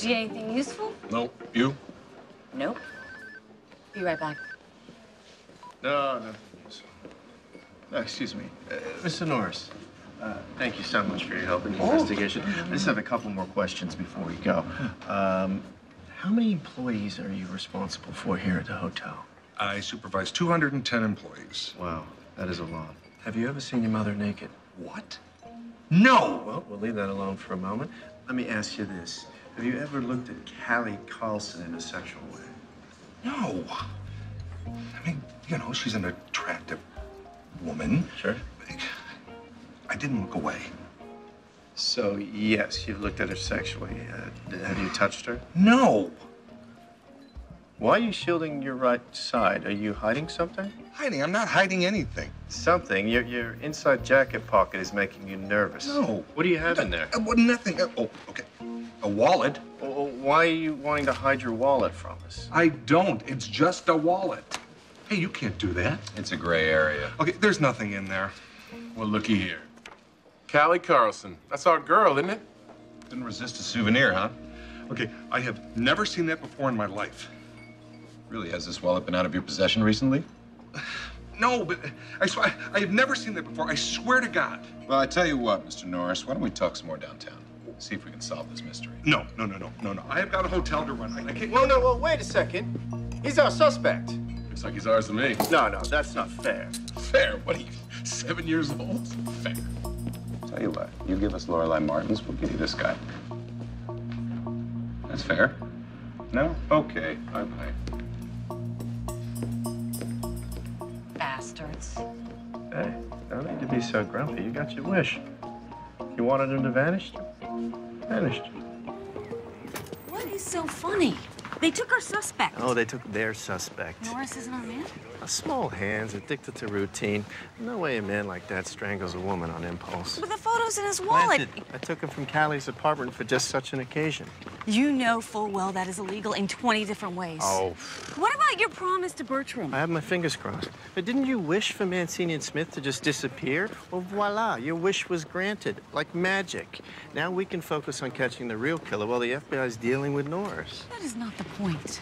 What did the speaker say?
Did you get anything useful? No, you? Nope. Be right back. No, no. No, excuse me. Uh, Mr. Norris, uh, thank you so much for your help in the investigation. I just have a couple more questions before we go. Um, how many employees are you responsible for here at the hotel? I supervise 210 employees. Wow, that is a lot. Have you ever seen your mother naked? What? No! Well, we'll leave that alone for a moment. Let me ask you this. Have you ever looked at Callie Carlson in a sexual way? No. I mean, you know, she's an attractive woman. Sure. I didn't look away. So, yes, you've looked at her sexually. Uh, have you touched her? No. Why are you shielding your right side? Are you hiding something? Hiding, I'm not hiding anything. Something. Your, your inside jacket pocket is making you nervous. No. What do you have in there? Uh, well, nothing. Uh, oh, okay. A wallet. Well, why are you wanting to hide your wallet from us? I don't. It's just a wallet. Hey, you can't do that. It's a gray area. Okay, there's nothing in there. Well, looky here. Callie Carlson. That's our girl, isn't it? Didn't resist a souvenir, huh? Okay, I have never seen that before in my life. Really, has this wallet been out of your possession recently? No, but I swear, I, I have never seen that before. I swear to God. Well, I tell you what, Mr. Norris, why don't we talk some more downtown? See if we can solve this mystery. No, no, no, no, no, no. I have got a hotel to run. I, I can't. Well, no, well, wait a second. He's our suspect. Looks like he's ours to me. No, no, that's not fair. Fair? What are you, seven years old? Fair. Tell you what, you give us Lorelei Martins, we'll give you this guy. That's fair. No? Okay, bye-bye. Bastards. Hey, don't need to be so grumpy. You got your wish. You wanted him to vanish? Vanished. What is so funny? They took our suspect. Oh, they took their suspect. Norris isn't our man? Uh, Small hands, addicted to routine. No way a man like that strangles a woman on impulse. With the photos in his wallet. Granted, I took him from Callie's apartment for just such an occasion. You know full well that is illegal in 20 different ways. Oh, What about your promise to Bertram? I have my fingers crossed. But didn't you wish for Mancini and Smith to just disappear? Well, voila, your wish was granted, like magic. Now we can focus on catching the real killer while the FBI's dealing with Norris. That is not the point.